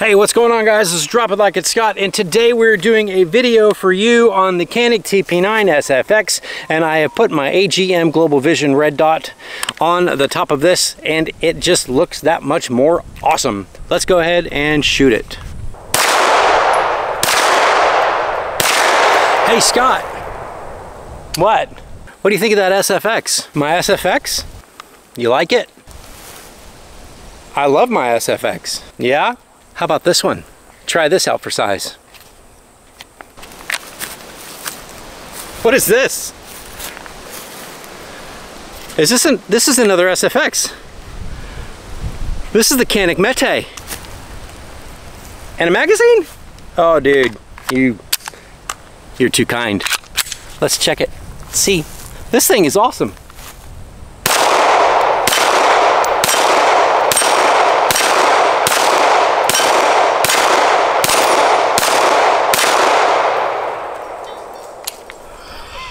Hey, what's going on guys? This is Drop It Like It's Scott, and today we're doing a video for you on the Canik TP9 SFX, and I have put my AGM Global Vision red dot on the top of this, and it just looks that much more awesome. Let's go ahead and shoot it. Hey Scott, what? What do you think of that SFX? My SFX? You like it? I love my SFX. Yeah? How about this one? Try this out for size. What is this? Is this an, this is another SFX. This is the Canik Mete. And a magazine? Oh dude, you you're too kind. Let's check it. See, this thing is awesome.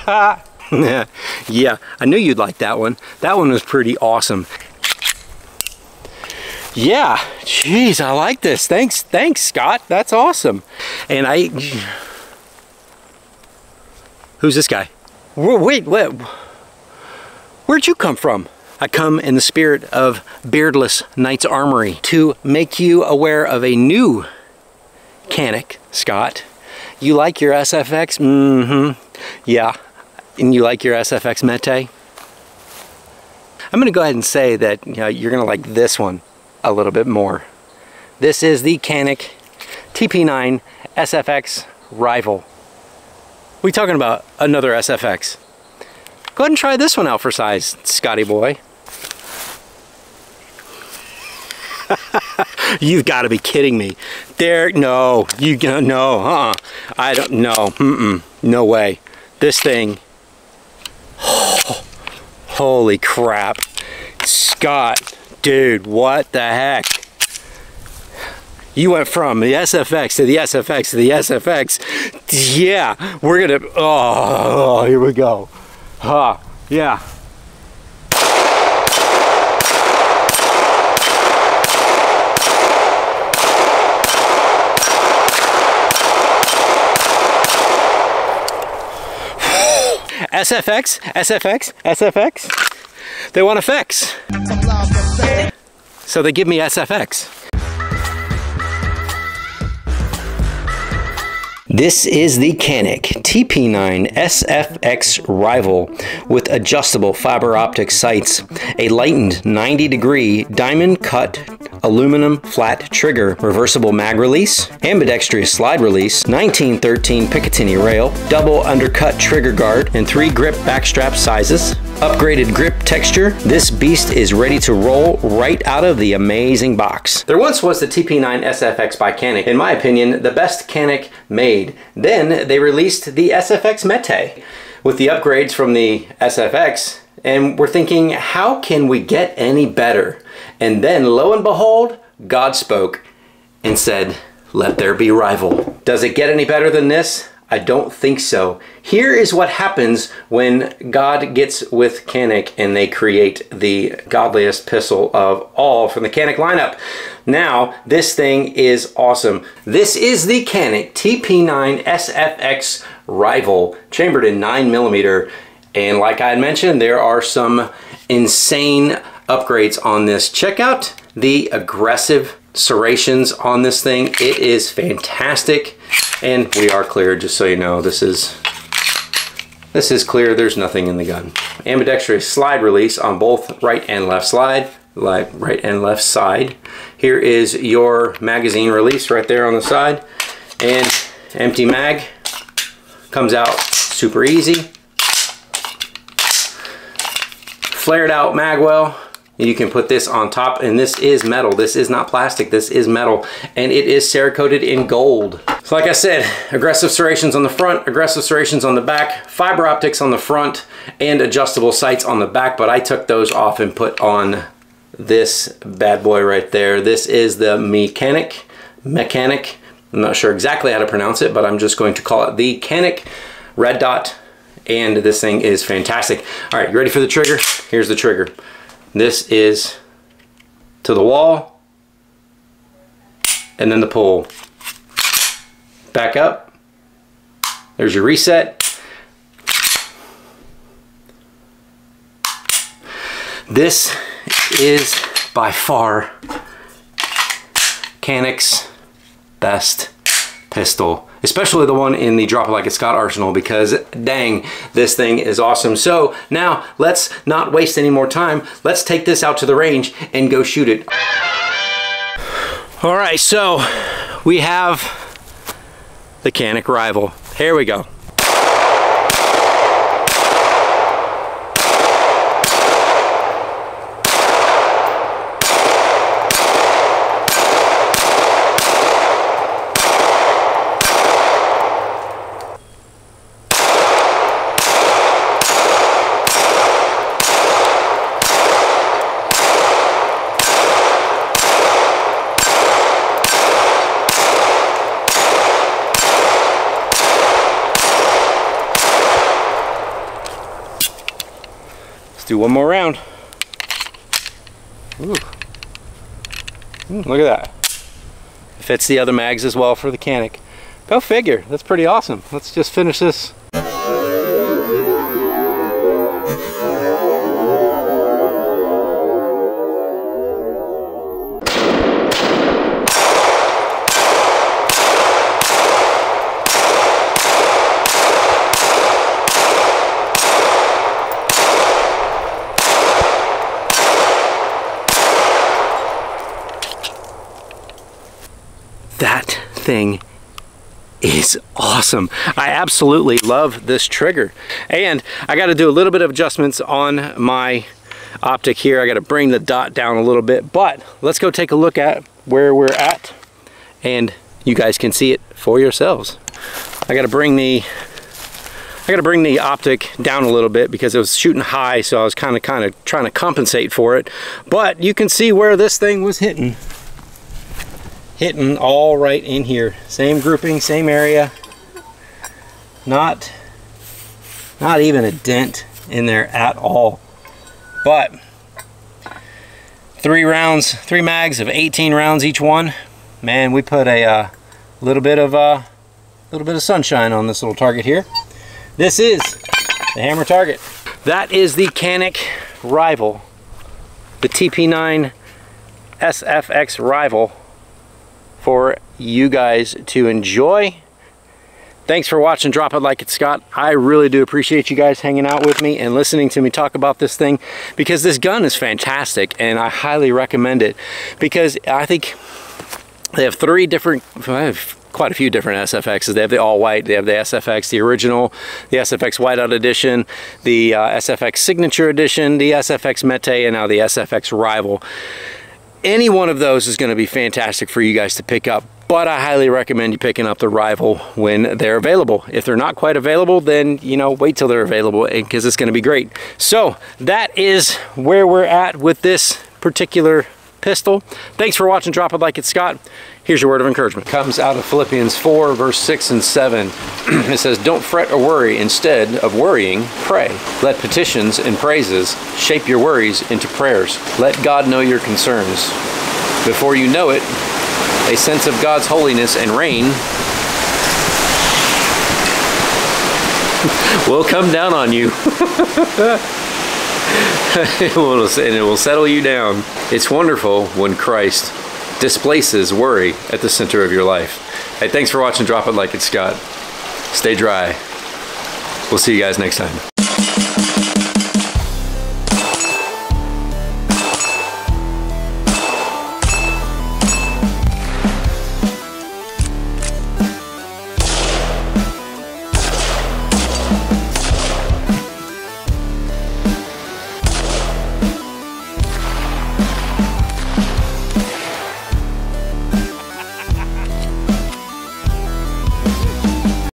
yeah, I knew you'd like that one. That one was pretty awesome. Yeah, jeez, I like this. Thanks, thanks, Scott. That's awesome. And I... Who's this guy? Wait, wait. Where'd you come from? I come in the spirit of Beardless Knight's Armory to make you aware of a new Canik, Scott. You like your SFX? Mm-hmm. Yeah, and you like your SFX Mete, I'm to go ahead and say that you know, you're to like this one a little bit more. This is the Canik TP9 SFX Rival. We talking about another SFX. Go ahead and try this one out for size, Scotty boy. You've got to be kidding me. There, no, you no, uh, -uh. I don't, no, mm -mm, no way. This thing Holy crap. Scott, dude, what the heck? You went from the SFX to the SFX to the SFX. Yeah, we're gonna, oh, oh, here we go. Huh, yeah. SFX, SFX, SFX. They want effects. So they give me SFX. This is the Canik TP9 SFX Rival with adjustable fiber optic sights, a lightened 90 degree diamond cut aluminum flat trigger, reversible mag release, ambidextrous slide release, 1913 Picatinny rail, double undercut trigger guard, and three grip backstrap sizes. Upgraded grip texture, this beast is ready to roll right out of the amazing box. There once was the TP9 SFX by Canik, in my opinion, the best Canik made. Then they released the SFX Mete with the upgrades from the SFX, and we're thinking, how can we get any better? And then lo and behold, God spoke and said, let there be rival. Does it get any better than this? I don't think so. Here is what happens when God gets with Canik and they create the godliest pistol of all from the Canik lineup. Now, this thing is awesome. This is the Canik TP9 SFX Rival, chambered in 9mm. And like I had mentioned, there are some insane upgrades on this. Check out the aggressive serrations on this thing. It is fantastic. And we are clear, just so you know, this is this is clear, there's nothing in the gun. Ambidextrous slide release on both right and left slide, like right and left side. Here is your magazine release right there on the side. And empty mag comes out super easy. Flared out magwell you can put this on top and this is metal. This is not plastic, this is metal. And it is Cerakoted in gold. So like I said, aggressive serrations on the front, aggressive serrations on the back, fiber optics on the front, and adjustable sights on the back, but I took those off and put on this bad boy right there. This is the Mecanik, Mecanik, I'm not sure exactly how to pronounce it, but I'm just going to call it the Canik Red Dot, and this thing is fantastic. All right, you ready for the trigger? Here's the trigger. This is to the wall. and then the pull. Back up. There's your reset. This is by far Canik's best pistol, especially the one in the Drop Like It's Scott arsenal because dang, this thing is awesome. So now let's not waste any more time. Let's take this out to the range and go shoot it. All right, so we have the Canik Rival. Here we go. Do one more round. Ooh. Ooh, look at that. Fits the other mags as well for the Canik. Go figure, that's pretty awesome. Let's just finish this thing is awesome. I absolutely love this trigger. And I got to do a little bit of adjustments on my optic here. I got to bring the dot down a little bit, but let's go take a look at where we're at and you guys can see it for yourselves. I got to bring the I got to bring the optic down a little bit because it was shooting high so I was kind of kind of trying to compensate for it but you can see where this thing was hitting hitting all right in here. Same grouping, same area. Not, not even a dent in there at all. But three rounds, three mags of 18 rounds each one. Man, we put a uh, little bit of a uh, little bit of sunshine on this little target here. This is the hammer target. That is the Canik Rival, the TP9 SFX Rival for you guys to enjoy. Thanks for watching Drop It Like It's Scott. I really do appreciate you guys hanging out with me and listening to me talk about this thing because this gun is fantastic and I highly recommend it because I think they have three different, have quite a few different SFXs. They have the all white, they have the SFX, the original, the SFX whiteout edition, the uh, SFX signature edition, the SFX Mete, and now the SFX Rival any one of those is going to be fantastic for you guys to pick up but I highly recommend you picking up the Rival when they're available. If they're not quite available, then, you know, wait till they're available eh, because it's going to be great. So that is where we're at with this particular pistol. Thanks for watching Drop It Like It's Scott. Here's your word of encouragement. Comes out of Philippians 4, verse 6 and 7. it says, Don't fret or worry. Instead of worrying, pray. Let petitions and praises shape your worries into prayers. Let God know your concerns. Before you know it, a sense of God's holiness and reign will come down on you. it will, and it will settle you down. It's wonderful when Christ displaces worry at the center of your life. Hey, thanks for watching Drop It Like It's Scott. Stay dry. We'll see you guys next time.